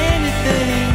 anything.